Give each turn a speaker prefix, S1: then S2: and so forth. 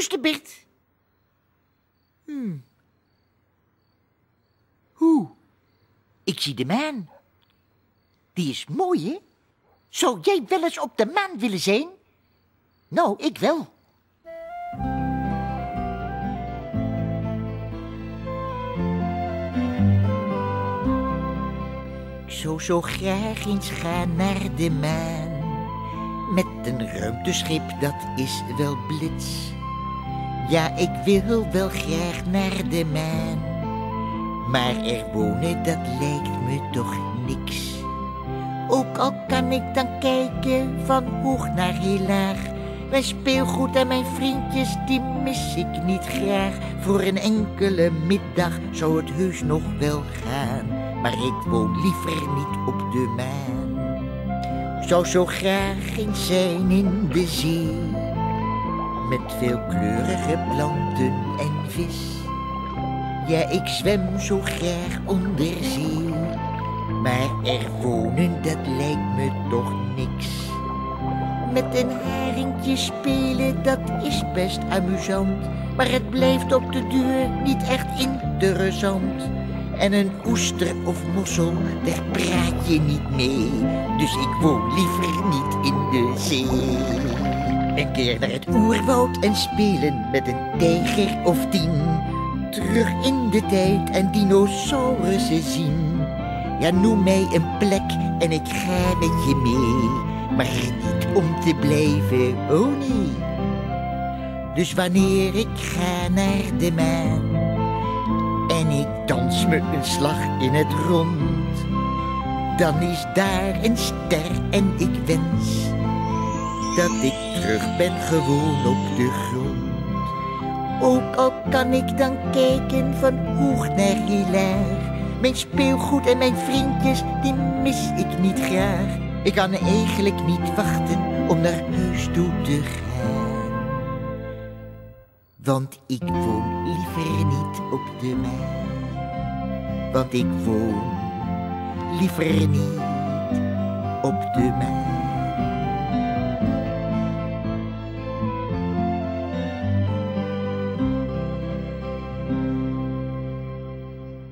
S1: Guste Bert. Hmm. Hoe? Ik zie de maan. Die is mooi, hè? Zou jij wel eens op de maan willen zijn? Nou, ik wel. Ik zou zo graag eens gaan naar de maan. Met een ruimteschip, dat is wel blits. Ja, ik wil wel graag naar de maan. Maar er wonen, dat lijkt me toch niks. Ook al kan ik dan kijken van hoog naar heel laag. Mijn speelgoed en mijn vriendjes, die mis ik niet graag. Voor een enkele middag zou het heus nog wel gaan. Maar ik woon liever niet op de maan. Zou zo graag eens zijn in de zee. Met veelkleurige planten en vis. Ja, ik zwem zo graag onder zee. Maar er wonen, dat lijkt me toch niks. Met een haringtje spelen, dat is best amusant. Maar het blijft op de duur niet echt interessant. En een oester of mossel, daar praat je niet mee. Dus ik woon liever niet in de zee. Een keer naar het oerwoud en spelen met een tijger of tien. Terug in de tijd en dinosaurussen zien. Ja, noem mij een plek en ik ga met je mee. Maar niet om te blijven, oh nee. Dus wanneer ik ga naar de maan en ik dans me een slag in het rond, dan is daar een ster en ik wens dat ik terug ben gewoon op de grond. Ook al kan ik dan kijken van hoog naar heel laag. Mijn speelgoed en mijn vriendjes, die mis ik niet graag. Ik kan eigenlijk niet wachten om naar huis toe te gaan. Want ik woon liever niet op de maan. Want ik woon liever niet op de maan.